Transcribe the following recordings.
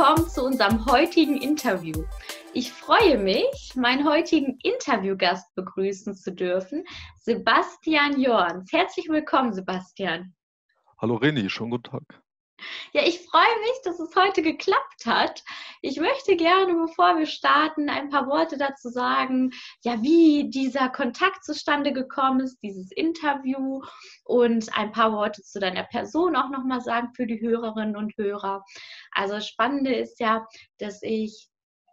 willkommen zu unserem heutigen Interview. Ich freue mich, meinen heutigen Interviewgast begrüßen zu dürfen, Sebastian Jorns. Herzlich willkommen, Sebastian. Hallo Reni, schönen guten Tag. Ja, ich freue mich, dass es heute geklappt hat. Ich möchte gerne, bevor wir starten, ein paar Worte dazu sagen, ja, wie dieser Kontakt zustande gekommen ist, dieses Interview und ein paar Worte zu deiner Person auch nochmal sagen für die Hörerinnen und Hörer. Also das Spannende ist ja, dass ich,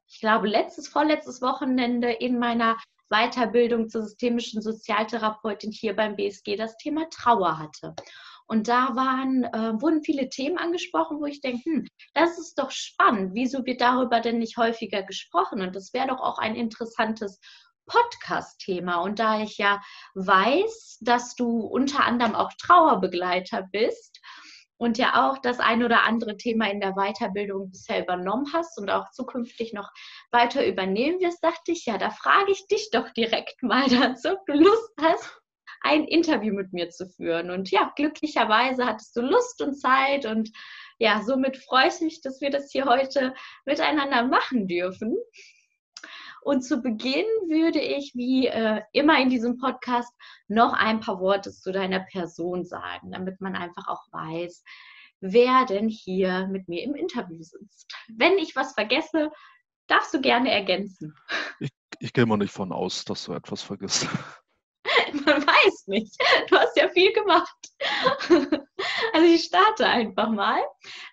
ich glaube, letztes, vorletztes Wochenende in meiner Weiterbildung zur systemischen Sozialtherapeutin hier beim BSG das Thema Trauer hatte. Und da waren, äh, wurden viele Themen angesprochen, wo ich denke, hm, das ist doch spannend. Wieso wird darüber denn nicht häufiger gesprochen? Und das wäre doch auch ein interessantes Podcast-Thema. Und da ich ja weiß, dass du unter anderem auch Trauerbegleiter bist und ja auch das ein oder andere Thema in der Weiterbildung bisher übernommen hast und auch zukünftig noch weiter übernehmen wirst, dachte ich, ja, da frage ich dich doch direkt mal dazu, ob du Lust hast, ein Interview mit mir zu führen. Und ja, glücklicherweise hattest du Lust und Zeit und ja, somit freue ich mich, dass wir das hier heute miteinander machen dürfen. Und zu Beginn würde ich, wie äh, immer in diesem Podcast, noch ein paar Worte zu deiner Person sagen, damit man einfach auch weiß, wer denn hier mit mir im Interview sitzt. Wenn ich was vergesse, darfst du gerne ergänzen. Ich, ich gehe mal nicht von aus, dass du etwas vergisst. Man weiß nicht. Du hast ja viel gemacht. Also ich starte einfach mal.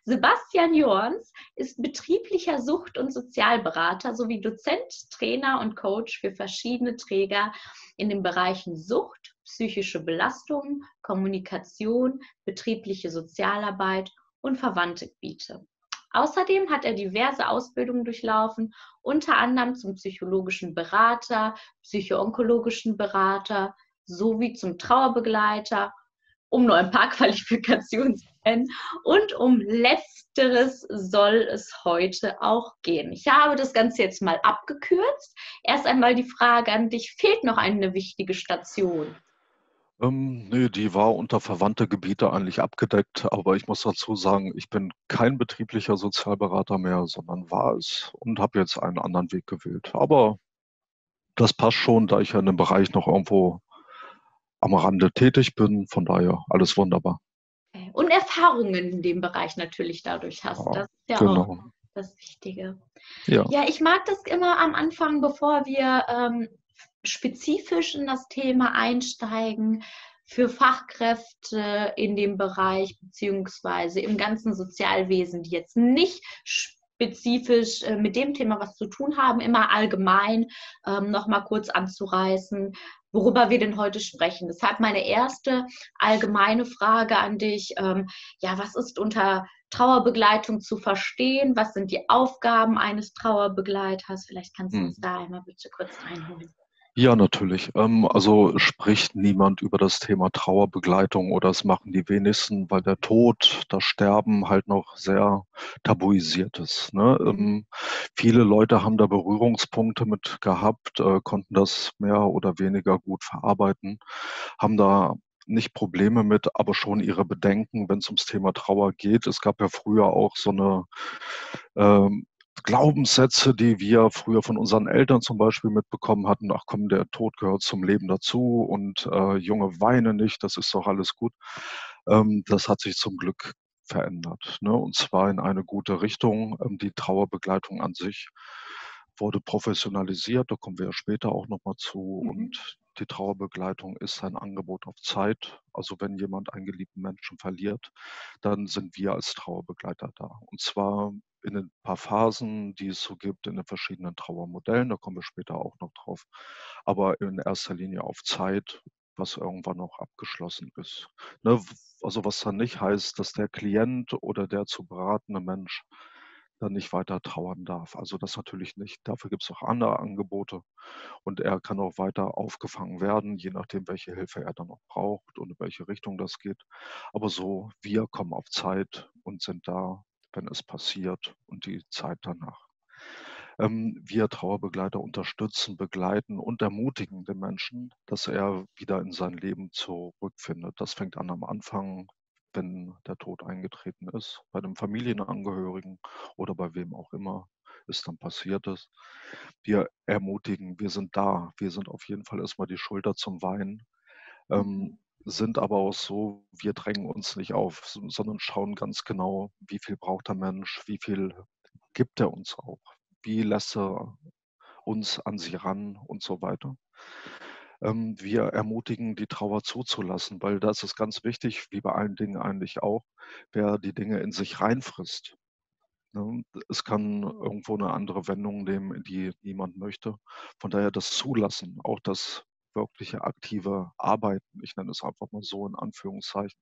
Sebastian Jorns ist betrieblicher Sucht- und Sozialberater sowie Dozent, Trainer und Coach für verschiedene Träger in den Bereichen Sucht, psychische Belastung, Kommunikation, betriebliche Sozialarbeit und verwandte Gebiete. Außerdem hat er diverse Ausbildungen durchlaufen, unter anderem zum psychologischen Berater, psychoonkologischen Berater sowie zum Trauerbegleiter, um nur ein paar Qualifikationen zu nennen. Und um letzteres soll es heute auch gehen. Ich habe das Ganze jetzt mal abgekürzt. Erst einmal die Frage an dich, fehlt noch eine wichtige Station? Ähm, nee, die war unter verwandte Gebiete eigentlich abgedeckt, aber ich muss dazu sagen, ich bin kein betrieblicher Sozialberater mehr, sondern war es und habe jetzt einen anderen Weg gewählt. Aber das passt schon, da ich ja in dem Bereich noch irgendwo am Rande tätig bin. Von daher alles wunderbar. Und Erfahrungen in dem Bereich natürlich dadurch hast. Ja, das ist ja genau. auch das Wichtige. Ja. ja, ich mag das immer am Anfang, bevor wir ähm, spezifisch in das Thema einsteigen für Fachkräfte in dem Bereich beziehungsweise im ganzen Sozialwesen, die jetzt nicht spezifisch äh, mit dem Thema was zu tun haben, immer allgemein ähm, nochmal kurz anzureißen, worüber wir denn heute sprechen. Deshalb meine erste allgemeine Frage an dich. Ähm, ja, was ist unter Trauerbegleitung zu verstehen? Was sind die Aufgaben eines Trauerbegleiters? Vielleicht kannst du hm. uns da einmal bitte kurz reinholen. Ja, natürlich. Ähm, also spricht niemand über das Thema Trauerbegleitung oder es machen die wenigsten, weil der Tod, das Sterben halt noch sehr tabuisiert ist. Ne? Ähm, viele Leute haben da Berührungspunkte mit gehabt, äh, konnten das mehr oder weniger gut verarbeiten, haben da nicht Probleme mit, aber schon ihre Bedenken, wenn es ums Thema Trauer geht. Es gab ja früher auch so eine ähm, Glaubenssätze, die wir früher von unseren Eltern zum Beispiel mitbekommen hatten, ach komm, der Tod gehört zum Leben dazu und äh, Junge weine nicht, das ist doch alles gut. Ähm, das hat sich zum Glück verändert. Ne? Und zwar in eine gute Richtung. Ähm, die Trauerbegleitung an sich wurde professionalisiert, da kommen wir ja später auch nochmal zu. Mhm. Und die Trauerbegleitung ist ein Angebot auf Zeit. Also wenn jemand einen geliebten Menschen verliert, dann sind wir als Trauerbegleiter da. Und zwar in ein paar Phasen, die es so gibt in den verschiedenen Trauermodellen. Da kommen wir später auch noch drauf. Aber in erster Linie auf Zeit, was irgendwann noch abgeschlossen ist. Ne? Also was dann nicht heißt, dass der Klient oder der zu beratende Mensch dann nicht weiter trauern darf. Also das natürlich nicht. Dafür gibt es auch andere Angebote und er kann auch weiter aufgefangen werden, je nachdem, welche Hilfe er dann noch braucht und in welche Richtung das geht. Aber so, wir kommen auf Zeit und sind da wenn es passiert und die Zeit danach. Ähm, wir Trauerbegleiter unterstützen, begleiten und ermutigen den Menschen, dass er wieder in sein Leben zurückfindet. Das fängt an am Anfang, wenn der Tod eingetreten ist, bei einem Familienangehörigen oder bei wem auch immer es dann passiert ist. Wir ermutigen, wir sind da, wir sind auf jeden Fall erstmal die Schulter zum Weinen, ähm, mhm. sind aber auch so, wir drängen uns nicht auf, sondern schauen ganz genau, wie viel braucht der Mensch, wie viel gibt er uns auch, wie lässt er uns an sie ran und so weiter. Ähm, wir ermutigen, die Trauer zuzulassen, weil das ist ganz wichtig, wie bei allen Dingen eigentlich auch, wer die Dinge in sich reinfrisst. Ne? Es kann irgendwo eine andere Wendung nehmen, die niemand möchte. Von daher das Zulassen, auch das wirkliche aktive Arbeiten, ich nenne es einfach mal so in Anführungszeichen,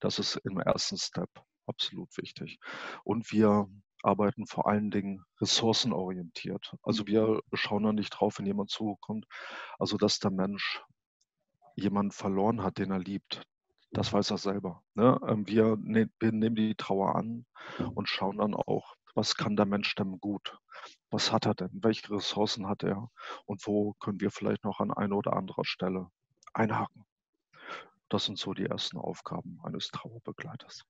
das ist im ersten Step absolut wichtig. Und wir arbeiten vor allen Dingen ressourcenorientiert. Also wir schauen da nicht drauf, wenn jemand zukommt. Also dass der Mensch jemanden verloren hat, den er liebt. Das weiß er selber. Ne? Ähm, wir, ne, wir nehmen die Trauer an und schauen dann auch, was kann der Mensch denn gut? Was hat er denn? Welche Ressourcen hat er? Und wo können wir vielleicht noch an einer oder anderer Stelle einhaken? Das sind so die ersten Aufgaben eines Trauerbegleiters.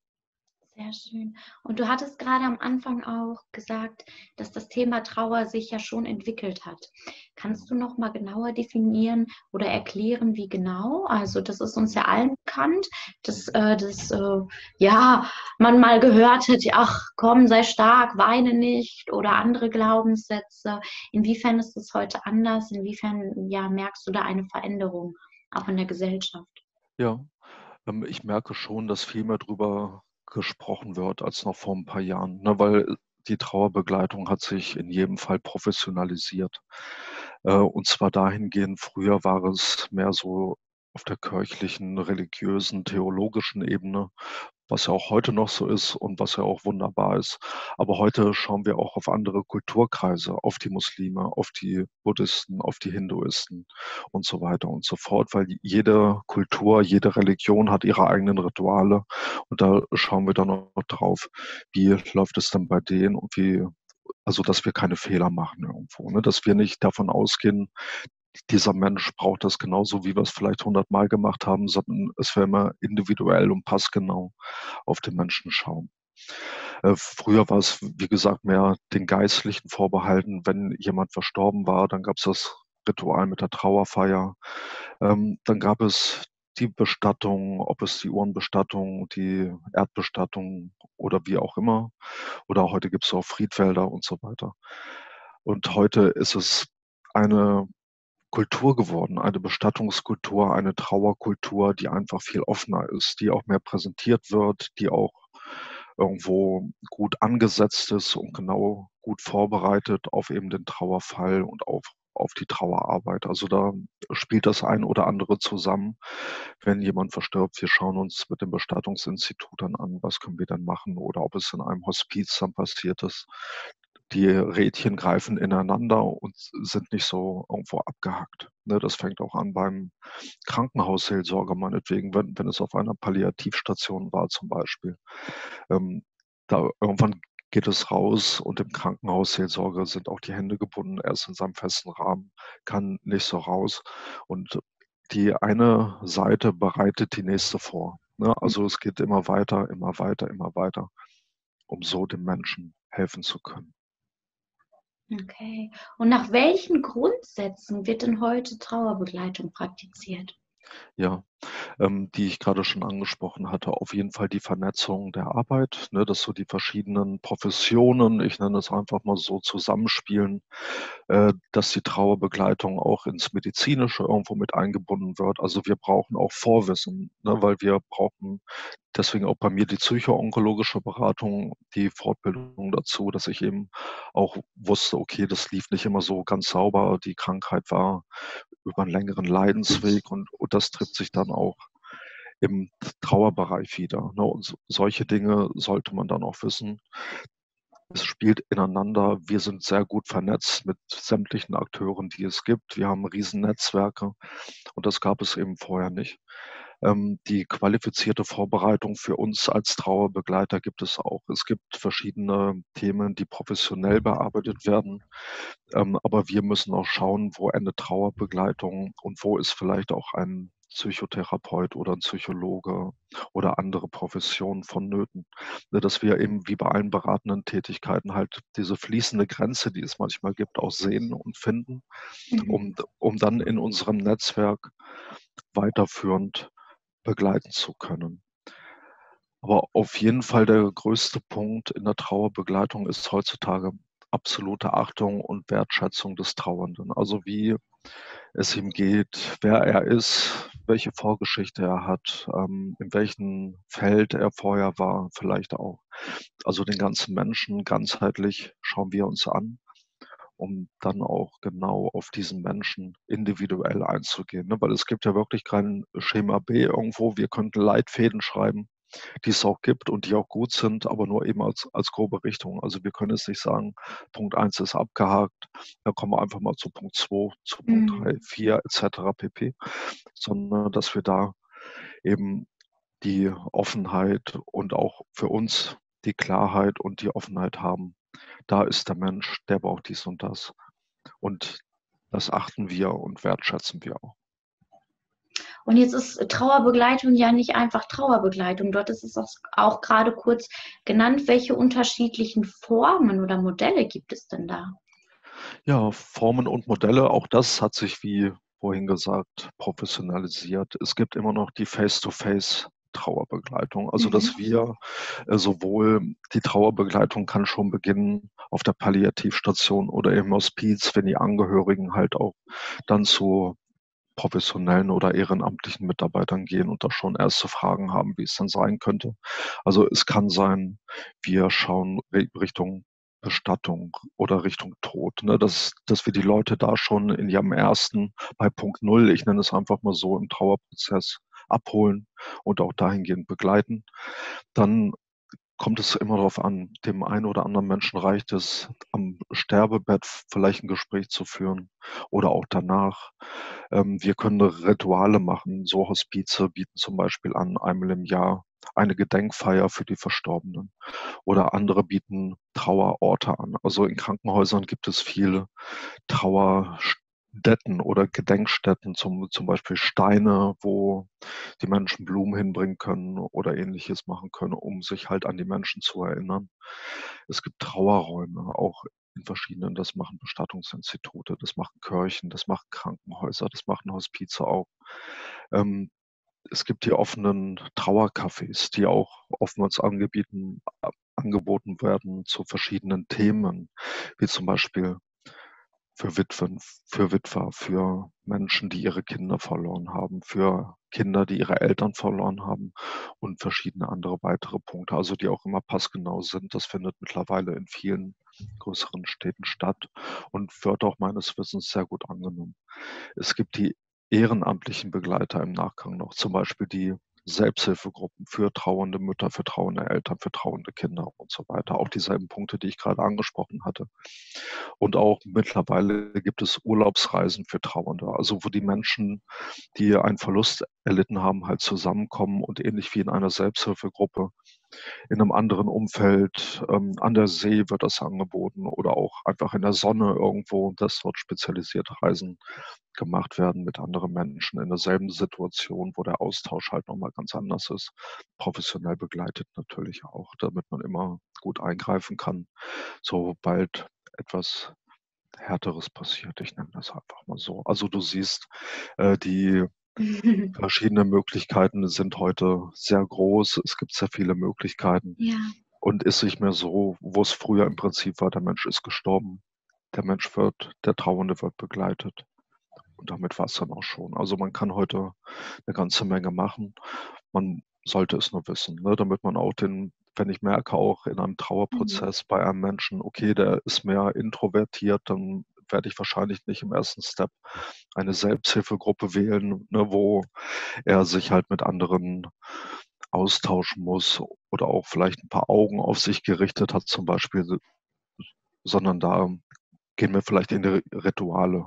Sehr schön. Und du hattest gerade am Anfang auch gesagt, dass das Thema Trauer sich ja schon entwickelt hat. Kannst du noch mal genauer definieren oder erklären, wie genau? Also das ist uns ja allen bekannt, dass, äh, dass äh, ja man mal gehört hat, ach komm, sei stark, weine nicht oder andere Glaubenssätze. Inwiefern ist das heute anders? Inwiefern ja merkst du da eine Veränderung auch in der Gesellschaft? Ja, ähm, ich merke schon, dass viel mehr darüber gesprochen wird als noch vor ein paar Jahren, ne, weil die Trauerbegleitung hat sich in jedem Fall professionalisiert. Äh, und zwar dahingehend, früher war es mehr so auf der kirchlichen, religiösen, theologischen Ebene, was ja auch heute noch so ist und was ja auch wunderbar ist. Aber heute schauen wir auch auf andere Kulturkreise, auf die Muslime, auf die Buddhisten, auf die Hinduisten und so weiter und so fort, weil jede Kultur, jede Religion hat ihre eigenen Rituale und da schauen wir dann noch drauf, wie läuft es dann bei denen und wie also dass wir keine Fehler machen irgendwo, ne? dass wir nicht davon ausgehen, dieser Mensch braucht das genauso, wie wir es vielleicht hundertmal gemacht haben, sondern es wäre immer individuell und passgenau auf den Menschen schauen. Äh, früher war es, wie gesagt, mehr den Geistlichen vorbehalten. Wenn jemand verstorben war, dann gab es das Ritual mit der Trauerfeier. Ähm, dann gab es die Bestattung, ob es die Uhrenbestattung, die Erdbestattung oder wie auch immer. Oder heute gibt es auch Friedfelder und so weiter. Und heute ist es eine Kultur geworden, eine Bestattungskultur, eine Trauerkultur, die einfach viel offener ist, die auch mehr präsentiert wird, die auch irgendwo gut angesetzt ist und genau gut vorbereitet auf eben den Trauerfall und auf, auf die Trauerarbeit. Also da spielt das ein oder andere zusammen. Wenn jemand verstirbt, wir schauen uns mit dem Bestattungsinstitut dann an, was können wir dann machen oder ob es in einem Hospiz dann passiert ist die Rädchen greifen ineinander und sind nicht so irgendwo abgehackt. Ne, das fängt auch an beim Krankenhausseelsorger meinetwegen, wenn, wenn es auf einer Palliativstation war zum Beispiel. Ähm, da irgendwann geht es raus und im Krankenhausseelsorger sind auch die Hände gebunden, er ist in seinem festen Rahmen, kann nicht so raus. Und die eine Seite bereitet die nächste vor. Ne? Also es geht immer weiter, immer weiter, immer weiter, um so dem Menschen helfen zu können. Okay. Und nach welchen Grundsätzen wird denn heute Trauerbegleitung praktiziert? Ja, ähm, die ich gerade schon angesprochen hatte. Auf jeden Fall die Vernetzung der Arbeit, ne, dass so die verschiedenen Professionen, ich nenne es einfach mal so, zusammenspielen, äh, dass die Trauerbegleitung auch ins Medizinische irgendwo mit eingebunden wird. Also wir brauchen auch Vorwissen, ne, weil wir brauchen deswegen auch bei mir die psychoonkologische Beratung, die Fortbildung dazu, dass ich eben auch wusste, okay, das lief nicht immer so ganz sauber, die Krankheit war über einen längeren Leidensweg und, und das trifft sich dann auch im Trauerbereich wieder. Ne? Und solche Dinge sollte man dann auch wissen. Es spielt ineinander. Wir sind sehr gut vernetzt mit sämtlichen Akteuren, die es gibt. Wir haben Riesennetzwerke und das gab es eben vorher nicht. Ähm, die qualifizierte Vorbereitung für uns als Trauerbegleiter gibt es auch. Es gibt verschiedene Themen, die professionell bearbeitet werden. Ähm, aber wir müssen auch schauen, wo endet Trauerbegleitung und wo ist vielleicht auch ein Psychotherapeut oder ein Psychologe oder andere Professionen vonnöten. Ne, dass wir eben wie bei allen beratenden Tätigkeiten halt diese fließende Grenze, die es manchmal gibt, auch sehen und finden, mhm. um, um dann in unserem Netzwerk weiterführend begleiten zu können. Aber auf jeden Fall der größte Punkt in der Trauerbegleitung ist heutzutage absolute Achtung und Wertschätzung des Trauernden. Also wie es ihm geht, wer er ist, welche Vorgeschichte er hat, ähm, in welchem Feld er vorher war, vielleicht auch. Also den ganzen Menschen ganzheitlich schauen wir uns an, um dann auch genau auf diesen Menschen individuell einzugehen. Ne? Weil es gibt ja wirklich kein Schema B irgendwo. Wir könnten Leitfäden schreiben die es auch gibt und die auch gut sind, aber nur eben als, als grobe Richtung. Also wir können jetzt nicht sagen, Punkt 1 ist abgehakt, dann kommen wir einfach mal zu Punkt 2, zu Punkt mhm. 3, 4 etc. pp, sondern dass wir da eben die Offenheit und auch für uns die Klarheit und die Offenheit haben. Da ist der Mensch, der braucht dies und das. Und das achten wir und wertschätzen wir auch. Und jetzt ist Trauerbegleitung ja nicht einfach Trauerbegleitung. Dort ist es auch, auch gerade kurz genannt. Welche unterschiedlichen Formen oder Modelle gibt es denn da? Ja, Formen und Modelle, auch das hat sich, wie vorhin gesagt, professionalisiert. Es gibt immer noch die Face-to-Face. Trauerbegleitung. Also dass mhm. wir äh, sowohl die Trauerbegleitung kann schon beginnen auf der Palliativstation oder im Hospiz, wenn die Angehörigen halt auch dann zu professionellen oder ehrenamtlichen Mitarbeitern gehen und da schon erste Fragen haben, wie es dann sein könnte. Also es kann sein, wir schauen Richtung Bestattung oder Richtung Tod, ne, dass, dass wir die Leute da schon in ihrem ersten, bei Punkt Null, ich nenne es einfach mal so, im Trauerprozess abholen und auch dahingehend begleiten. Dann kommt es immer darauf an, dem einen oder anderen Menschen reicht es, am Sterbebett vielleicht ein Gespräch zu führen oder auch danach. Ähm, wir können Rituale machen. So Hospize bieten zum Beispiel an, einmal im Jahr eine Gedenkfeier für die Verstorbenen. Oder andere bieten Trauerorte an. Also in Krankenhäusern gibt es viele Trauer Stätten oder Gedenkstätten, zum, zum Beispiel Steine, wo die Menschen Blumen hinbringen können oder ähnliches machen können, um sich halt an die Menschen zu erinnern. Es gibt Trauerräume, auch in verschiedenen, das machen Bestattungsinstitute, das machen Kirchen, das machen Krankenhäuser, das machen Hospize auch. Ähm, es gibt die offenen Trauercafés, die auch oftmals angeboten werden zu verschiedenen Themen, wie zum Beispiel für Witwen, für Witwer, für Menschen, die ihre Kinder verloren haben, für Kinder, die ihre Eltern verloren haben und verschiedene andere weitere Punkte, also die auch immer passgenau sind. Das findet mittlerweile in vielen größeren Städten statt und wird auch meines Wissens sehr gut angenommen. Es gibt die ehrenamtlichen Begleiter im Nachgang noch, zum Beispiel die Selbsthilfegruppen für trauernde Mütter, für trauernde Eltern, für trauernde Kinder und so weiter. Auch dieselben Punkte, die ich gerade angesprochen hatte. Und auch mittlerweile gibt es Urlaubsreisen für Trauernde, also wo die Menschen, die einen Verlust erlitten haben, halt zusammenkommen und ähnlich wie in einer Selbsthilfegruppe in einem anderen Umfeld, ähm, an der See wird das angeboten oder auch einfach in der Sonne irgendwo, dass dort spezialisierte Reisen gemacht werden mit anderen Menschen in derselben Situation, wo der Austausch halt nochmal ganz anders ist. Professionell begleitet natürlich auch, damit man immer gut eingreifen kann, sobald etwas Härteres passiert. Ich nenne das einfach mal so. Also du siehst, äh, die verschiedene Möglichkeiten sind heute sehr groß. Es gibt sehr viele Möglichkeiten. Ja. Und ist nicht mehr so, wo es früher im Prinzip war, der Mensch ist gestorben. Der Mensch wird, der Trauernde wird begleitet. Und damit war es dann auch schon. Also man kann heute eine ganze Menge machen. Man sollte es nur wissen, ne? damit man auch den, wenn ich merke, auch in einem. Trauerprozess mhm. bei einem Menschen, okay, der ist mehr introvertiert, dann werde ich wahrscheinlich nicht im ersten Step eine Selbsthilfegruppe wählen, ne, wo er sich halt mit anderen austauschen muss oder auch vielleicht ein paar Augen auf sich gerichtet hat zum Beispiel, sondern da gehen wir vielleicht in die Rituale,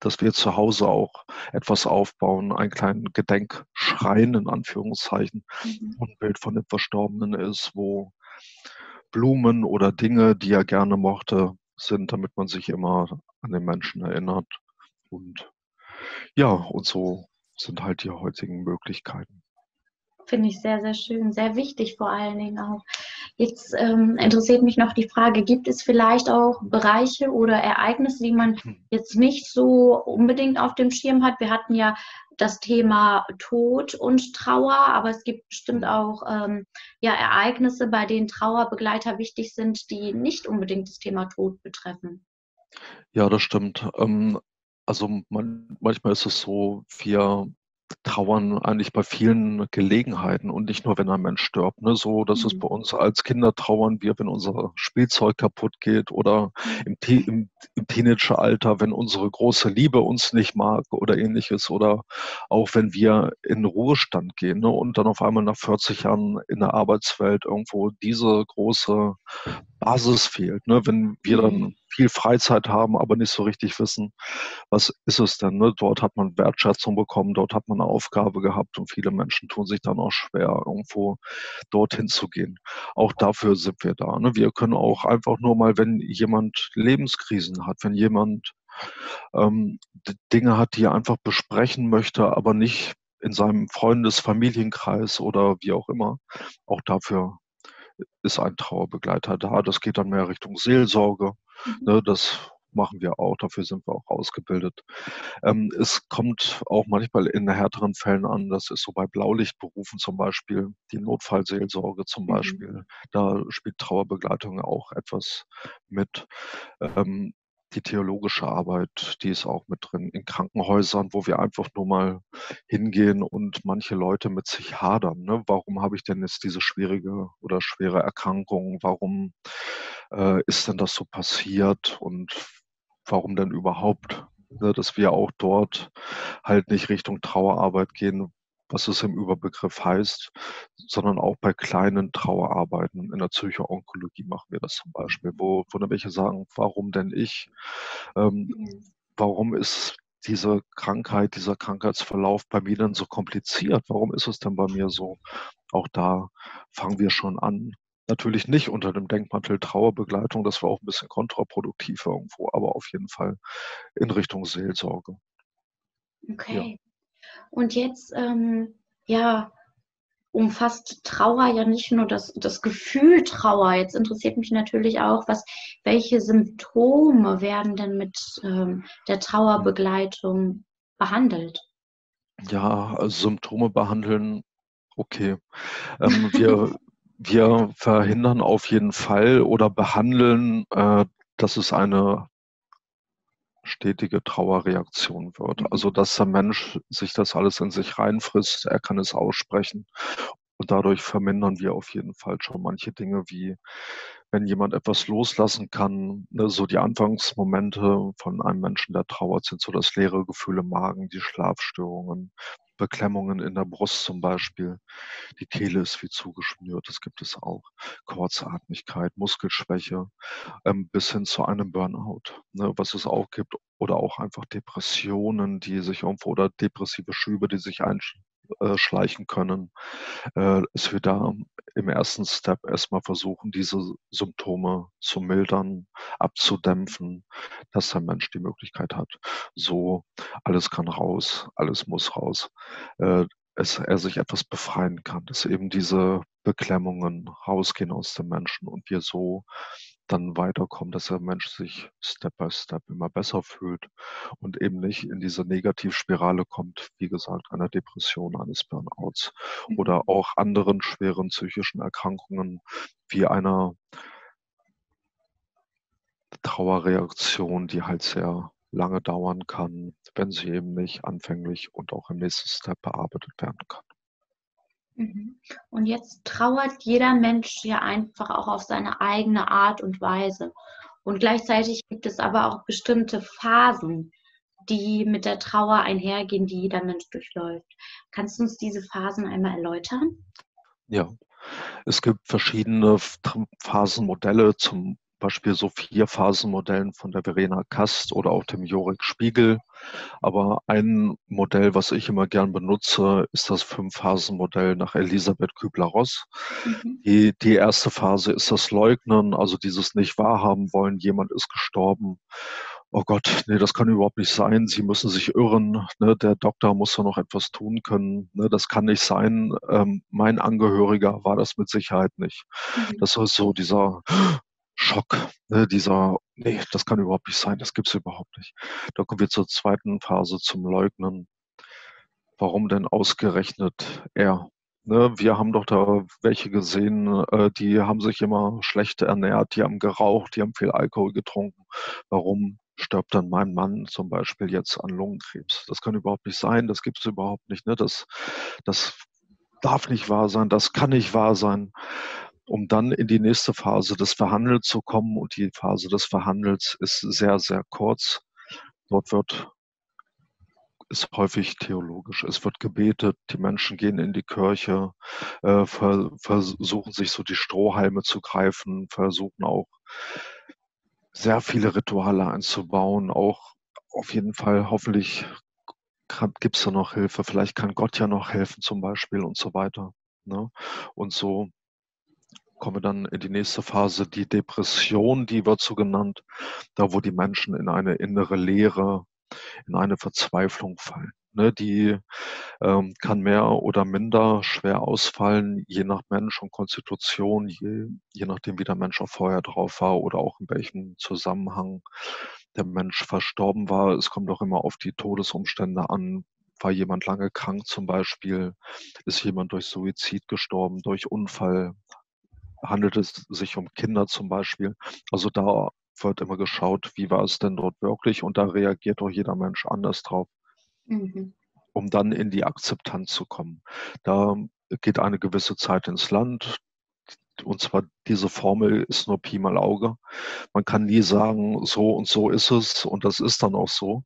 dass wir zu Hause auch etwas aufbauen, einen kleinen Gedenkschrein in Anführungszeichen, mhm. wo ein Bild von dem Verstorbenen ist, wo Blumen oder Dinge, die er gerne mochte, sind, damit man sich immer an den Menschen erinnert. Und ja, und so, sind halt die heutigen Möglichkeiten. Finde ich sehr, sehr schön, sehr wichtig vor allen Dingen auch. Jetzt ähm, interessiert mich noch die Frage, gibt es vielleicht auch Bereiche oder Ereignisse, die man hm. jetzt nicht so unbedingt auf dem Schirm hat? Wir hatten ja das Thema Tod und Trauer, aber es gibt bestimmt hm. auch ähm, ja, Ereignisse, bei denen Trauerbegleiter wichtig sind, die nicht unbedingt das Thema Tod betreffen. Ja, das stimmt. Ähm, also man, manchmal ist es so, wir trauern eigentlich bei vielen Gelegenheiten und nicht nur, wenn ein Mensch stirbt. Ne? So, das mhm. ist bei uns als Kinder trauern wir, wenn unser Spielzeug kaputt geht oder im, im, im Teenageralter, wenn unsere große Liebe uns nicht mag oder ähnliches oder auch wenn wir in Ruhestand gehen ne? und dann auf einmal nach 40 Jahren in der Arbeitswelt irgendwo diese große Basis fehlt. Ne? Wenn wir dann mhm. viel Freizeit haben, aber nicht so richtig wissen, was ist es denn? Ne? Dort hat man Wertschätzung bekommen, dort hat man eine Aufgabe gehabt und viele Menschen tun sich dann auch schwer, irgendwo dorthin zu gehen. Auch dafür sind wir da. Ne? Wir können auch einfach nur mal, wenn jemand Lebenskrisen hat, wenn jemand ähm, Dinge hat, die er einfach besprechen möchte, aber nicht in seinem Freundes-, Familienkreis oder wie auch immer, auch dafür ist ein Trauerbegleiter da. Das geht dann mehr Richtung Seelsorge. Mhm. Ne, das machen wir auch, dafür sind wir auch ausgebildet. Ähm, es kommt auch manchmal in härteren Fällen an, das ist so bei Blaulichtberufen zum Beispiel, die Notfallseelsorge zum mhm. Beispiel, da spielt Trauerbegleitung auch etwas mit. Ähm, die theologische Arbeit, die ist auch mit drin in Krankenhäusern, wo wir einfach nur mal hingehen und manche Leute mit sich hadern. Ne? Warum habe ich denn jetzt diese schwierige oder schwere Erkrankung? Warum äh, ist denn das so passiert? Und warum denn überhaupt? Ne? Dass wir auch dort halt nicht Richtung Trauerarbeit gehen, was es im Überbegriff heißt, sondern auch bei kleinen Trauerarbeiten. In der Psychoonkologie machen wir das zum Beispiel, wo, wo dann welche sagen, warum denn ich? Ähm, mhm. warum ist diese Krankheit, dieser Krankheitsverlauf bei mir denn so kompliziert? Warum ist es denn bei mir so? Auch da fangen wir schon an. Natürlich nicht unter dem Denkmantel Trauerbegleitung, das war auch ein bisschen kontraproduktiv irgendwo, aber auf jeden Fall in Richtung Seelsorge. Okay. Ja. Und jetzt, ähm, ja, umfasst Trauer ja nicht nur das, das Gefühl Trauer. Jetzt interessiert mich natürlich auch, was, welche Symptome werden denn mit ähm, der Trauerbegleitung behandelt? Ja, also Symptome behandeln, okay. Ähm, wir, wir verhindern auf jeden Fall oder behandeln, äh, dass es eine stetige Trauerreaktion wird. Mhm. Also dass der Mensch sich das alles in sich reinfrisst, er kann es aussprechen. Und dadurch vermindern wir auf jeden Fall schon manche Dinge, wie wenn jemand etwas loslassen kann. Ne, so die Anfangsmomente von einem Menschen, der trauert, sind so das leere Gefühl im Magen, die Schlafstörungen, Beklemmungen in der Brust zum Beispiel. Die Kehle ist wie zugeschnürt, das gibt es auch. Kurzatmigkeit, Muskelschwäche, ähm, bis hin zu einem Burnout, ne, was es auch gibt. Oder auch einfach Depressionen, die sich irgendwo, oder depressive Schübe, die sich einschalten äh, schleichen können, äh, dass wir da im ersten Step erstmal versuchen, diese Symptome zu mildern, abzudämpfen, dass der Mensch die Möglichkeit hat, so alles kann raus, alles muss raus, äh, es, er sich etwas befreien kann, dass eben diese Beklemmungen rausgehen aus dem Menschen und wir so dann weiterkommen, dass der Mensch sich Step by Step immer besser fühlt und eben nicht in diese Negativspirale kommt, wie gesagt, einer Depression, eines Burnouts oder mhm. auch anderen schweren psychischen Erkrankungen wie einer Trauerreaktion, die halt sehr lange dauern kann, wenn sie eben nicht anfänglich und auch im nächsten Step bearbeitet werden kann. Mhm. Und jetzt trauert jeder Mensch ja einfach auch auf seine eigene Art und Weise. Und gleichzeitig gibt es aber auch bestimmte Phasen, die mit der Trauer einhergehen, die jeder Mensch durchläuft. Kannst du uns diese Phasen einmal erläutern? Ja, es gibt verschiedene Phasenmodelle, zum Beispiel so vier Phasenmodellen von der Verena Kast oder auch dem Jorik Spiegel. Aber ein Modell, was ich immer gern benutze, ist das Fünf-Phasen-Modell nach Elisabeth Kübler-Ross. Mhm. Die, die erste Phase ist das Leugnen, also dieses nicht wahrhaben wollen, jemand ist gestorben. oh Gott, nee, das kann überhaupt nicht sein, Sie müssen sich irren, ne, der Doktor muss doch noch etwas tun können, ne, das kann nicht sein, ähm, mein Angehöriger war das mit Sicherheit nicht. Mhm. Das ist so dieser Schock, ne, dieser, nee, das kann überhaupt nicht sein, das gibt's überhaupt nicht. Da kommen wir zur zweiten Phase, zum Leugnen. Warum denn ausgerechnet er? Ne, wir haben doch da welche gesehen, äh, die haben sich immer schlecht ernährt, die haben geraucht, die haben viel Alkohol getrunken. Warum stirbt dann mein Mann zum Beispiel jetzt an Lungenkrebs? Das kann überhaupt nicht sein, das gibt es überhaupt nicht. Ne? Das, das darf nicht wahr sein, das kann nicht wahr sein. Um dann in die nächste Phase des Verhandelns zu kommen. Und die Phase des Verhandelns ist sehr, sehr kurz. Dort wird ist häufig theologisch. Es wird gebetet, die Menschen gehen in die Kirche, äh, ver versuchen sich so die Strohhalme zu greifen, versuchen auch sehr viele Rituale einzubauen, auch auf jeden Fall hoffentlich gibt es da noch Hilfe, vielleicht kann Gott ja noch helfen zum Beispiel und so weiter. Ne? Und so kommen wir dann in die nächste Phase, die Depression, die wird so genannt, da wo die Menschen in eine innere Leere in eine Verzweiflung fallen. Ne, die ähm, kann mehr oder minder schwer ausfallen, je nach Mensch und Konstitution, je, je nachdem, wie der Mensch auch vorher drauf war oder auch in welchem Zusammenhang der Mensch verstorben war. Es kommt auch immer auf die Todesumstände an. War jemand lange krank zum Beispiel? Ist jemand durch Suizid gestorben, durch Unfall? Handelt es sich um Kinder zum Beispiel? Also da wird immer geschaut, wie war es denn dort wirklich und da reagiert auch jeder Mensch anders drauf, mhm. um dann in die Akzeptanz zu kommen. Da geht eine gewisse Zeit ins Land. Und zwar diese Formel ist nur Pi mal Auge. Man kann nie sagen, so und so ist es und das ist dann auch so,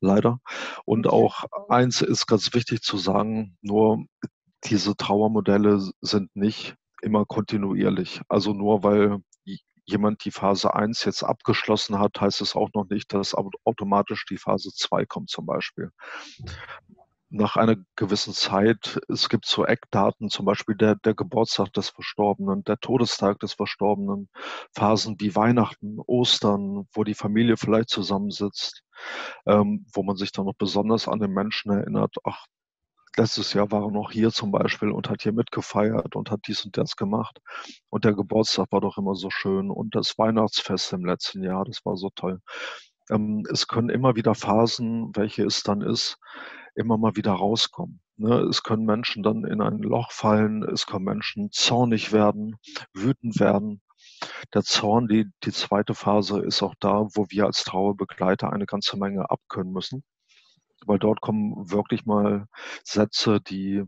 leider. Und auch eins ist ganz wichtig zu sagen, nur diese Trauermodelle sind nicht immer kontinuierlich. Also nur weil jemand die Phase 1 jetzt abgeschlossen hat, heißt es auch noch nicht, dass automatisch die Phase 2 kommt zum Beispiel. Nach einer gewissen Zeit, es gibt so Eckdaten, zum Beispiel der, der Geburtstag des Verstorbenen, der Todestag des Verstorbenen, Phasen wie Weihnachten, Ostern, wo die Familie vielleicht zusammensitzt, ähm, wo man sich dann noch besonders an den Menschen erinnert, ach, letztes Jahr war er noch hier zum Beispiel und hat hier mitgefeiert und hat dies und das gemacht. Und der Geburtstag war doch immer so schön und das Weihnachtsfest im letzten Jahr, das war so toll. Ähm, es können immer wieder Phasen, welche es dann ist, immer mal wieder rauskommen. Ne? Es können Menschen dann in ein Loch fallen, es können Menschen zornig werden, wütend werden. Der Zorn, die, die zweite Phase, ist auch da, wo wir als Trauerbegleiter eine ganze Menge abkönnen müssen weil dort kommen wirklich mal Sätze, die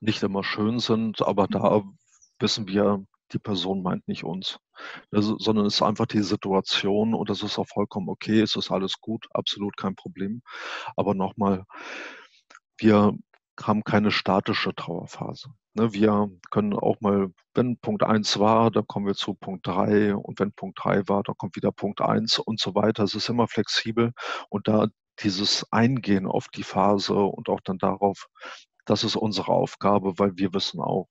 nicht immer schön sind, aber da wissen wir, die Person meint nicht uns, also, sondern es ist einfach die Situation und das ist auch vollkommen okay, es ist alles gut, absolut kein Problem. Aber nochmal, wir haben keine statische Trauerphase. Ne, wir können auch mal, wenn Punkt 1 war, dann kommen wir zu Punkt 3 und wenn Punkt 3 war, dann kommt wieder Punkt 1 und so weiter. Es ist immer flexibel und da dieses Eingehen auf die Phase und auch dann darauf, das ist unsere Aufgabe, weil wir wissen auch,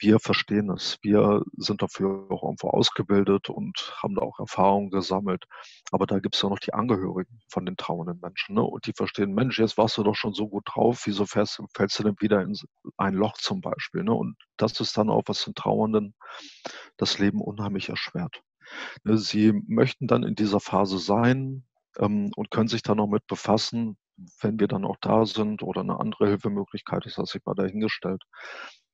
wir verstehen es. Wir sind dafür auch irgendwo ausgebildet und haben da auch Erfahrungen gesammelt. Aber da gibt es ja noch die Angehörigen von den trauernden Menschen. Ne? Und die verstehen, Mensch, jetzt warst du doch schon so gut drauf, wieso fällst, fällst du denn wieder in ein Loch zum Beispiel? Ne? Und das ist dann auch, was den Trauernden das Leben unheimlich erschwert. Ne? Sie möchten dann in dieser Phase sein, ähm, und können sich dann noch mit befassen, wenn wir dann auch da sind oder eine andere Hilfemöglichkeit ist, das sich mal dahingestellt.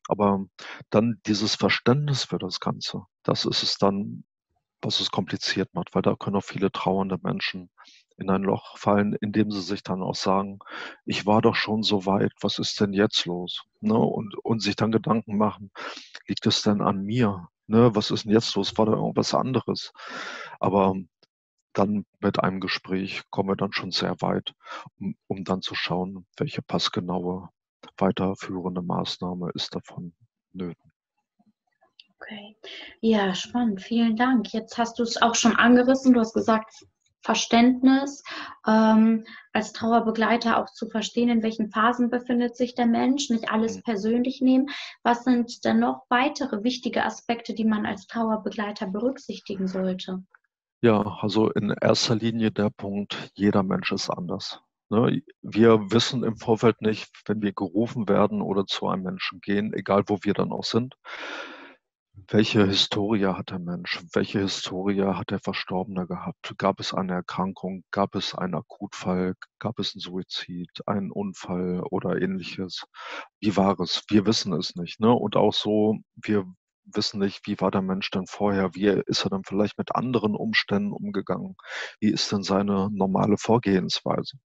Aber dann dieses Verständnis für das Ganze, das ist es dann, was es kompliziert macht, weil da können auch viele trauernde Menschen in ein Loch fallen, indem sie sich dann auch sagen, ich war doch schon so weit, was ist denn jetzt los? Ne? Und, und sich dann Gedanken machen, liegt es denn an mir? Ne? Was ist denn jetzt los? War da irgendwas anderes? Aber dann mit einem Gespräch kommen wir dann schon sehr weit, um, um dann zu schauen, welche passgenaue weiterführende Maßnahme ist davon nötig. Okay. Ja, spannend. Vielen Dank. Jetzt hast du es auch schon angerissen. Du hast gesagt, Verständnis, ähm, als Trauerbegleiter auch zu verstehen, in welchen Phasen befindet sich der Mensch, nicht alles mhm. persönlich nehmen. Was sind denn noch weitere wichtige Aspekte, die man als Trauerbegleiter berücksichtigen sollte? Ja, also in erster Linie der Punkt, jeder Mensch ist anders. Ne? Wir wissen im Vorfeld nicht, wenn wir gerufen werden oder zu einem Menschen gehen, egal wo wir dann auch sind, welche Historie hat der Mensch? Welche Historie hat der Verstorbene gehabt? Gab es eine Erkrankung? Gab es einen Akutfall? Gab es einen Suizid, einen Unfall oder ähnliches? Wie war es? Wir wissen es nicht. Ne? Und auch so, wir wissen nicht, wie war der Mensch denn vorher? Wie ist er dann vielleicht mit anderen Umständen umgegangen? Wie ist denn seine normale Vorgehensweise?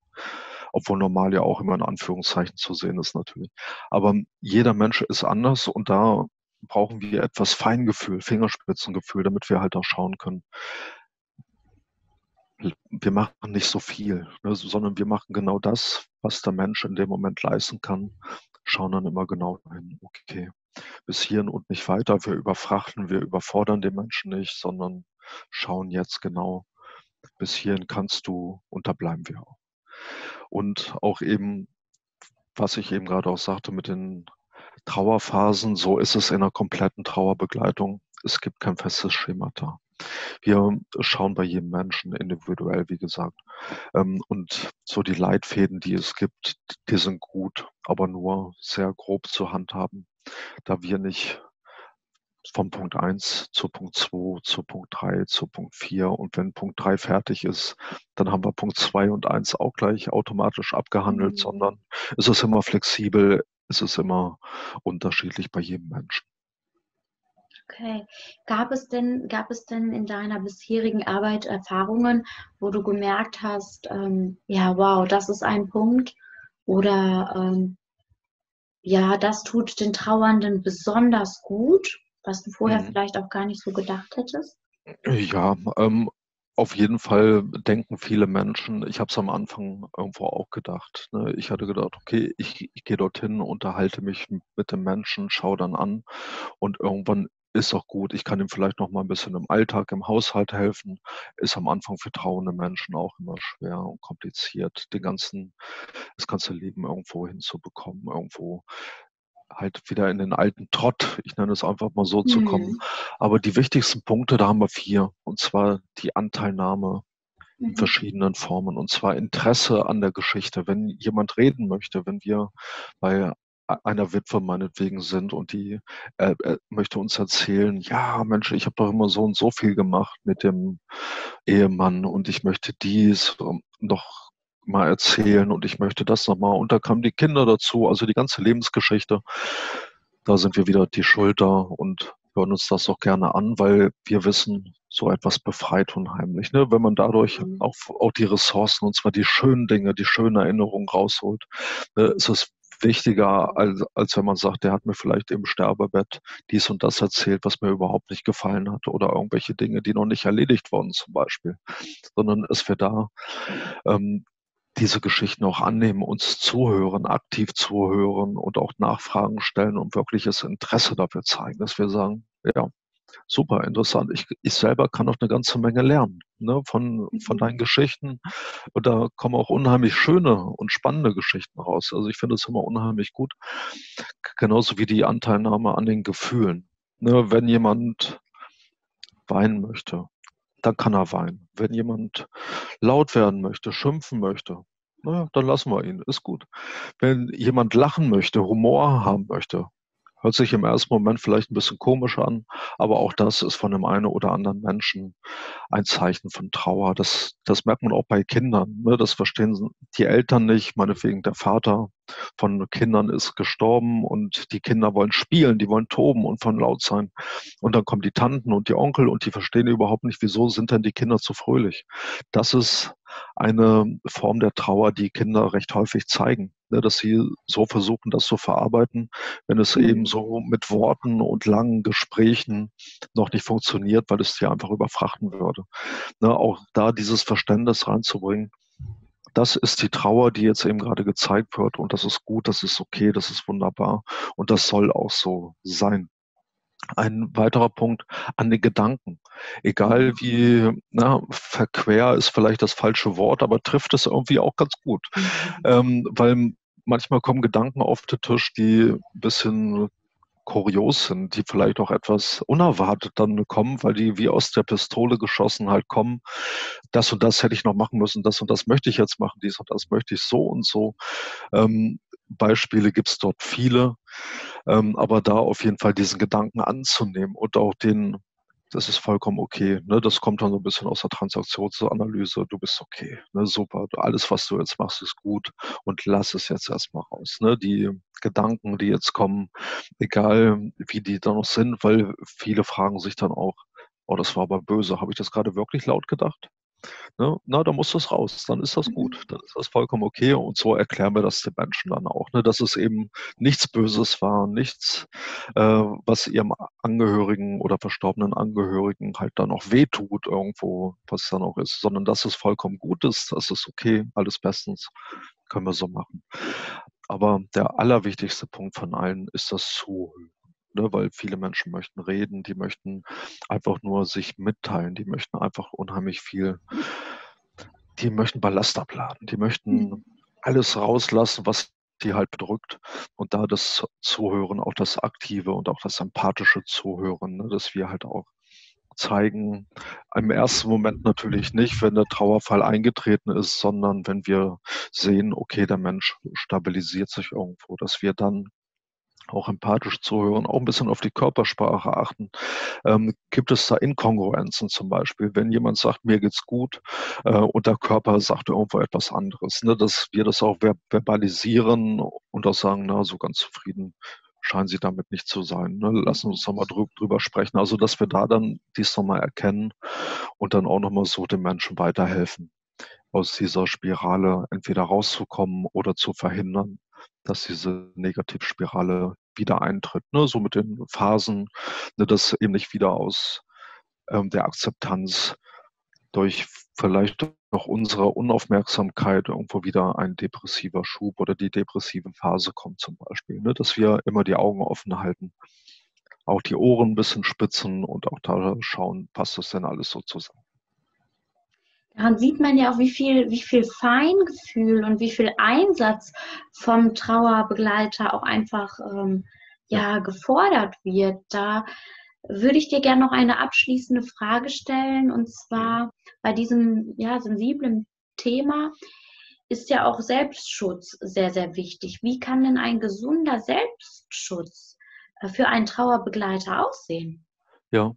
Obwohl normal ja auch immer in Anführungszeichen zu sehen ist natürlich. Aber jeder Mensch ist anders und da brauchen wir etwas Feingefühl, Fingerspitzengefühl, damit wir halt auch schauen können. Wir machen nicht so viel, ne, sondern wir machen genau das, was der Mensch in dem Moment leisten kann, schauen dann immer genau hin, okay, bis hierhin und nicht weiter. Wir überfrachten, wir überfordern den Menschen nicht, sondern schauen jetzt genau, bis hierhin kannst du und da bleiben wir auch. Und auch eben, was ich eben gerade auch sagte mit den Trauerphasen, so ist es in der kompletten Trauerbegleitung. Es gibt kein festes Schema da. Wir schauen bei jedem Menschen individuell, wie gesagt. Ähm, und so die Leitfäden, die es gibt, die sind gut, aber nur sehr grob zu handhaben, da wir nicht von Punkt 1 zu Punkt 2 zu Punkt 3 zu Punkt 4 und wenn Punkt 3 fertig ist, dann haben wir Punkt 2 und 1 auch gleich automatisch abgehandelt, mhm. sondern es ist immer flexibel, es ist immer unterschiedlich bei jedem Menschen. Okay. Gab es denn, gab es denn in deiner bisherigen Arbeit Erfahrungen, wo du gemerkt hast, ähm, ja, wow, das ist ein Punkt oder ähm, ja, das tut den Trauernden besonders gut, was du vorher mhm. vielleicht auch gar nicht so gedacht hättest? Ja, ähm, auf jeden Fall denken viele Menschen, ich habe es am Anfang irgendwo auch gedacht. Ne? Ich hatte gedacht, okay, ich, ich gehe dorthin, unterhalte mich mit dem Menschen, schaue dann an und irgendwann ist auch gut. Ich kann ihm vielleicht noch mal ein bisschen im Alltag, im Haushalt helfen. Ist am Anfang für trauende Menschen auch immer schwer und kompliziert, den ganzen, das ganze Leben irgendwo hinzubekommen, irgendwo halt wieder in den alten Trott, ich nenne es einfach mal so, mhm. zu kommen. Mhm. Aber die wichtigsten Punkte, da haben wir vier. Und zwar die Anteilnahme in mhm. verschiedenen Formen. Und zwar Interesse an der Geschichte. Wenn jemand reden möchte, wenn wir bei einer Witwe meinetwegen sind und die äh, äh, möchte uns erzählen, ja Mensch, ich habe doch immer so und so viel gemacht mit dem Ehemann und ich möchte dies noch mal erzählen und ich möchte das nochmal. Und da kamen die Kinder dazu, also die ganze Lebensgeschichte. Da sind wir wieder die Schulter und hören uns das auch gerne an, weil wir wissen, so etwas befreit unheimlich. Ne? Wenn man dadurch mhm. auch, auch die Ressourcen, und zwar die schönen Dinge, die schönen Erinnerungen rausholt, ne, ist es wichtiger, als, als wenn man sagt, der hat mir vielleicht im Sterbebett dies und das erzählt, was mir überhaupt nicht gefallen hat oder irgendwelche Dinge, die noch nicht erledigt wurden zum Beispiel, sondern es wäre da ähm, diese Geschichten auch annehmen, uns zuhören, aktiv zuhören und auch Nachfragen stellen und wirkliches Interesse dafür zeigen, dass wir sagen, ja, super interessant. Ich, ich selber kann auch eine ganze Menge lernen ne, von, von mhm. deinen Geschichten. Und da kommen auch unheimlich schöne und spannende Geschichten raus. Also ich finde es immer unheimlich gut. Genauso wie die Anteilnahme an den Gefühlen. Ne, wenn jemand weinen möchte, dann kann er weinen. Wenn jemand laut werden möchte, schimpfen möchte, naja, dann lassen wir ihn, ist gut. Wenn jemand lachen möchte, Humor haben möchte, hört sich im ersten Moment vielleicht ein bisschen komisch an, aber auch das ist von dem einen oder anderen Menschen ein Zeichen von Trauer. Das, das merkt man auch bei Kindern. Ne? Das verstehen die Eltern nicht, meinetwegen der Vater von Kindern ist gestorben und die Kinder wollen spielen, die wollen toben und von laut sein. Und dann kommen die Tanten und die Onkel und die verstehen überhaupt nicht, wieso sind denn die Kinder zu fröhlich. Das ist eine Form der Trauer, die Kinder recht häufig zeigen, ne, dass sie so versuchen, das zu verarbeiten, wenn es eben mhm. so mit Worten und langen Gesprächen noch nicht funktioniert, weil es sie einfach überfrachten würde. Ne, auch da dieses Verständnis reinzubringen, das ist die Trauer, die jetzt eben gerade gezeigt wird und das ist gut, das ist okay, das ist wunderbar und das soll auch so sein. Ein weiterer Punkt an den Gedanken. Egal wie na, verquer ist vielleicht das falsche Wort, aber trifft es irgendwie auch ganz gut. Mhm. Ähm, weil manchmal kommen Gedanken auf den Tisch, die ein bisschen kurios sind, die vielleicht auch etwas unerwartet dann kommen, weil die wie aus der Pistole geschossen halt kommen. Das und das hätte ich noch machen müssen, das und das möchte ich jetzt machen, dies und das möchte ich so und so. Ähm, Beispiele gibt es dort viele, ähm, aber da auf jeden Fall diesen Gedanken anzunehmen und auch den das ist vollkommen okay. Ne? Das kommt dann so ein bisschen aus der Transaktionsanalyse. Du bist okay, ne? super. Alles, was du jetzt machst, ist gut und lass es jetzt erstmal raus. Ne? Die Gedanken, die jetzt kommen, egal wie die da noch sind, weil viele fragen sich dann auch, oh, das war aber böse. Habe ich das gerade wirklich laut gedacht? Ne? Na, da muss das raus, dann ist das mhm. gut, dann ist das vollkommen okay und so erklären wir das den Menschen dann auch, ne? dass es eben nichts Böses war, nichts, äh, was ihrem Angehörigen oder verstorbenen Angehörigen halt dann auch wehtut irgendwo, was dann auch ist, sondern dass es vollkommen gut ist, das ist okay, alles bestens, können wir so machen. Aber der allerwichtigste Punkt von allen ist das Zuhören ne, weil viele Menschen möchten reden, die möchten einfach nur sich mitteilen, die möchten einfach unheimlich viel, die möchten Ballast abladen, die möchten mhm. alles rauslassen, was die halt bedrückt. Und da das Zuhören, auch das aktive und auch das empathische Zuhören, ne, dass wir halt auch zeigen, im ersten Moment natürlich nicht, wenn der Trauerfall eingetreten ist, sondern wenn wir sehen, okay, der Mensch stabilisiert sich irgendwo, dass wir dann auch empathisch zuhören, auch ein bisschen auf die Körpersprache achten. Ähm, gibt es da Inkongruenzen zum Beispiel, wenn jemand sagt, mir geht's gut äh, und der Körper sagt irgendwo etwas anderes, ne, dass wir das auch ver verbalisieren und auch sagen, na, so ganz zufrieden scheinen sie damit nicht zu sein. Ne? Lassen uns nochmal drüber sprechen. Also, dass wir da dann dies nochmal erkennen und dann auch nochmal so den Menschen weiterhelfen, aus dieser Spirale entweder rauszukommen oder zu verhindern dass diese Negativspirale wieder eintritt. Ne? So mit den Phasen, ne, dass eben nicht wieder aus ähm, der Akzeptanz durch vielleicht auch unsere Unaufmerksamkeit irgendwo wieder ein depressiver Schub oder die depressive Phase kommt zum Beispiel. Ne? Dass wir immer die Augen offen halten, auch die Ohren ein bisschen spitzen und auch da schauen, passt das denn alles so zusammen. Daran sieht man ja auch, wie viel, wie viel Feingefühl und wie viel Einsatz vom Trauerbegleiter auch einfach ähm, ja, gefordert wird. Da würde ich dir gerne noch eine abschließende Frage stellen. Und zwar bei diesem ja, sensiblen Thema ist ja auch Selbstschutz sehr, sehr wichtig. Wie kann denn ein gesunder Selbstschutz äh, für einen Trauerbegleiter aussehen? Ja,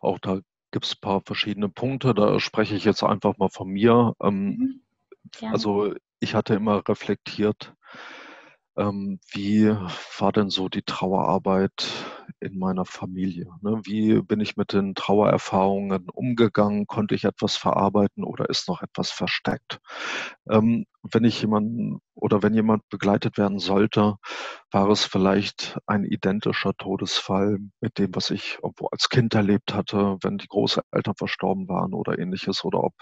auch da gibt es ein paar verschiedene Punkte. Da spreche ich jetzt einfach mal von mir. Ähm, mhm. Also ich hatte immer reflektiert, wie war denn so die Trauerarbeit in meiner Familie? Ne? Wie bin ich mit den Trauererfahrungen umgegangen? Konnte ich etwas verarbeiten oder ist noch etwas versteckt? Ähm, wenn ich jemanden oder wenn jemand begleitet werden sollte, war es vielleicht ein identischer Todesfall mit dem, was ich als Kind erlebt hatte, wenn die Großeltern verstorben waren oder ähnliches oder ob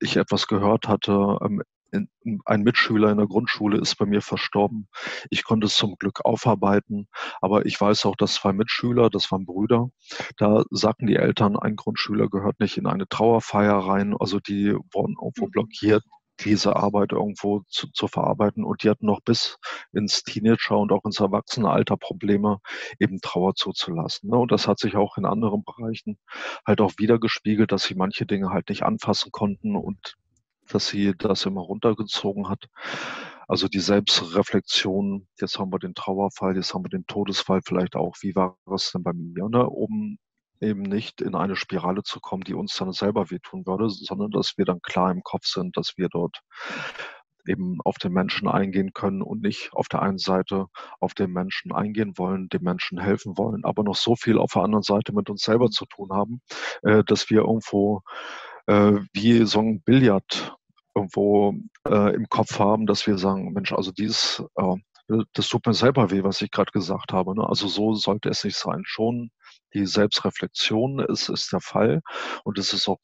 ich etwas gehört hatte ähm, ein Mitschüler in der Grundschule ist bei mir verstorben. Ich konnte es zum Glück aufarbeiten, aber ich weiß auch, dass zwei Mitschüler, das waren Brüder, da sagten die Eltern, ein Grundschüler gehört nicht in eine Trauerfeier rein, also die wurden irgendwo mhm. blockiert, diese Arbeit irgendwo zu, zu verarbeiten und die hatten noch bis ins Teenager und auch ins Erwachsenenalter Probleme, eben Trauer zuzulassen. Ne? Und das hat sich auch in anderen Bereichen halt auch wieder gespiegelt, dass sie manche Dinge halt nicht anfassen konnten und dass sie das immer runtergezogen hat. Also die Selbstreflexion, jetzt haben wir den Trauerfall, jetzt haben wir den Todesfall vielleicht auch, wie war es denn bei mir, ne? um eben nicht in eine Spirale zu kommen, die uns dann selber wehtun würde, sondern dass wir dann klar im Kopf sind, dass wir dort eben auf den Menschen eingehen können und nicht auf der einen Seite auf den Menschen eingehen wollen, dem Menschen helfen wollen, aber noch so viel auf der anderen Seite mit uns selber zu tun haben, äh, dass wir irgendwo äh, wie so ein Billard irgendwo äh, im Kopf haben, dass wir sagen, Mensch, also dieses, äh, das tut mir selber weh, was ich gerade gesagt habe. Ne? Also so sollte es nicht sein. Schon die Selbstreflexion ist, ist der Fall und es ist auch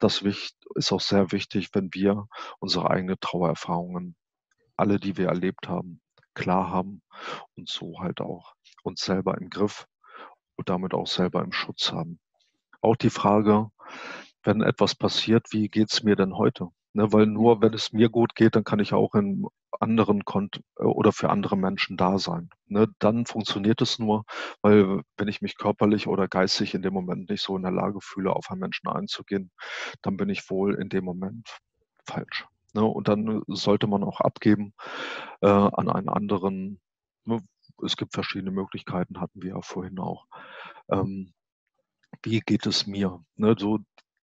das ist auch sehr wichtig, wenn wir unsere eigene Trauererfahrungen, alle, die wir erlebt haben, klar haben und so halt auch uns selber im Griff und damit auch selber im Schutz haben. Auch die Frage, wenn etwas passiert, wie geht es mir denn heute? Ne, weil nur wenn es mir gut geht, dann kann ich auch in anderen Kont oder für andere Menschen da sein. Ne, dann funktioniert es nur, weil wenn ich mich körperlich oder geistig in dem Moment nicht so in der Lage fühle, auf einen Menschen einzugehen, dann bin ich wohl in dem Moment falsch. Ne, und dann sollte man auch abgeben äh, an einen anderen. Ne, es gibt verschiedene Möglichkeiten, hatten wir ja vorhin auch. Ähm, wie geht es mir? Ne, so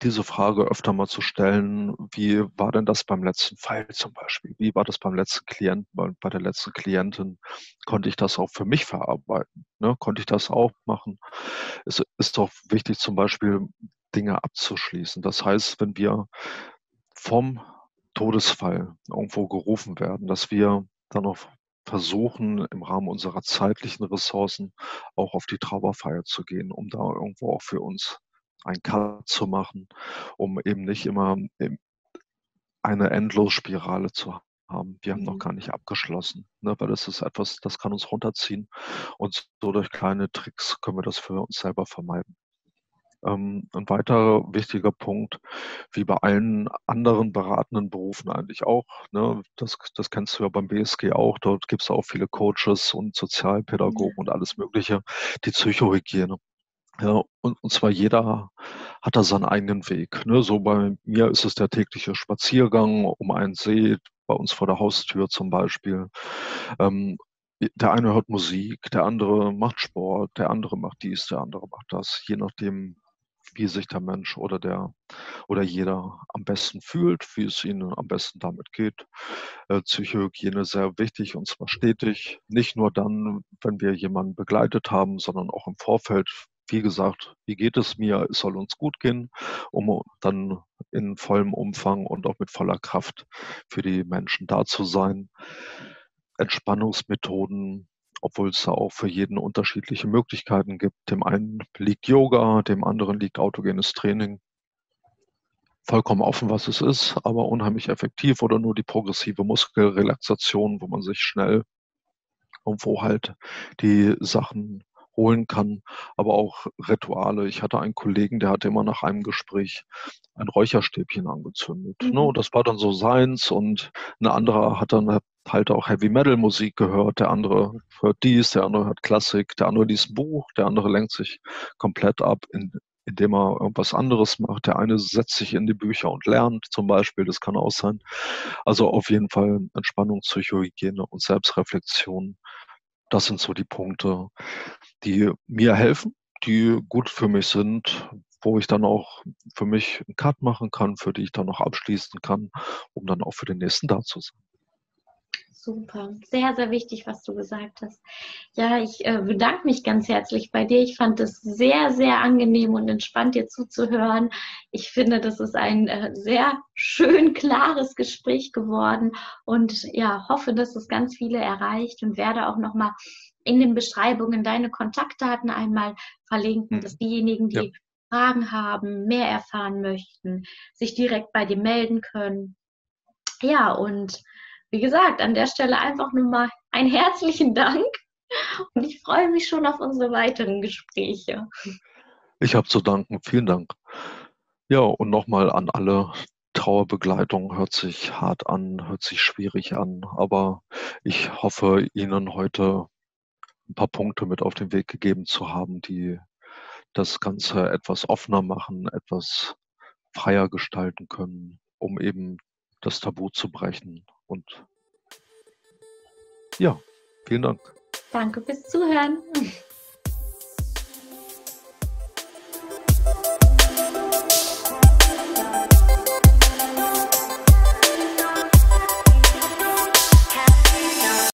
diese Frage öfter mal zu stellen, wie war denn das beim letzten Fall zum Beispiel? Wie war das beim letzten Klienten, bei, bei der letzten Klientin? Konnte ich das auch für mich verarbeiten? Ne? Konnte ich das auch machen? Es ist doch wichtig, zum Beispiel Dinge abzuschließen. Das heißt, wenn wir vom Todesfall irgendwo gerufen werden, dass wir dann noch versuchen, im Rahmen unserer zeitlichen Ressourcen auch auf die Trauerfeier zu gehen, um da irgendwo auch für uns ein Cut zu machen, um eben nicht immer eine Endlosspirale zu haben. Wir haben noch mhm. gar nicht abgeschlossen, ne, weil das ist etwas, das kann uns runterziehen und so durch kleine Tricks können wir das für uns selber vermeiden. Ähm, ein weiterer wichtiger Punkt, wie bei allen anderen beratenden Berufen eigentlich auch, ne, das, das kennst du ja beim BSG auch, dort gibt es auch viele Coaches und Sozialpädagogen ja. und alles Mögliche, die Psychohygiene. Ja, und, und zwar jeder hat da seinen eigenen Weg. Ne? So bei mir ist es der tägliche Spaziergang um einen See, bei uns vor der Haustür zum Beispiel. Ähm, der eine hört Musik, der andere macht Sport, der andere macht dies, der andere macht das, je nachdem, wie sich der Mensch oder der oder jeder am besten fühlt, wie es ihnen am besten damit geht. Äh, Psychohygiene sehr wichtig und zwar stetig, nicht nur dann, wenn wir jemanden begleitet haben, sondern auch im Vorfeld. Wie gesagt, wie geht es mir? Es soll uns gut gehen, um dann in vollem Umfang und auch mit voller Kraft für die Menschen da zu sein. Entspannungsmethoden obwohl es da auch für jeden unterschiedliche Möglichkeiten gibt. Dem einen liegt Yoga, dem anderen liegt autogenes Training. Vollkommen offen, was es ist, aber unheimlich effektiv oder nur die progressive Muskelrelaxation, wo man sich schnell irgendwo halt die Sachen holen kann, aber auch Rituale. Ich hatte einen Kollegen, der hatte immer nach einem Gespräch ein Räucherstäbchen angezündet. Ne? Mhm. Ne? Das war dann so seins und ein anderer hat dann halt auch Heavy Metal Musik gehört, der andere hört dies, der andere hört Klassik, der andere liest ein Buch, der andere lenkt sich komplett ab, in, indem er irgendwas anderes macht. Der eine setzt sich in die Bücher und lernt zum Beispiel, das kann auch sein. Also auf jeden Fall Entspannung, Psychohygiene und Selbstreflexion das sind so die Punkte, die mir helfen, die gut für mich sind, wo ich dann auch für mich einen Cut machen kann, für die ich dann noch abschließen kann, um dann auch für den nächsten da zu sein. Super, sehr, sehr wichtig, was du gesagt hast. Ja, ich äh, bedanke mich ganz herzlich bei dir. Ich fand es sehr, sehr angenehm und entspannt, dir zuzuhören. Ich finde, das ist ein äh, sehr schön klares Gespräch geworden und ja, hoffe, dass es ganz viele erreicht und werde auch nochmal in den Beschreibungen deine Kontaktdaten einmal verlinken, mhm. dass diejenigen, die ja. Fragen haben, mehr erfahren möchten, sich direkt bei dir melden können. Ja, und wie gesagt, an der Stelle einfach nur mal einen herzlichen Dank und ich freue mich schon auf unsere weiteren Gespräche. Ich habe zu danken. Vielen Dank. Ja, und nochmal an alle. Trauerbegleitung hört sich hart an, hört sich schwierig an, aber ich hoffe, Ihnen heute ein paar Punkte mit auf den Weg gegeben zu haben, die das Ganze etwas offener machen, etwas freier gestalten können, um eben das Tabu zu brechen. Und ja, vielen Dank. Danke fürs Zuhören.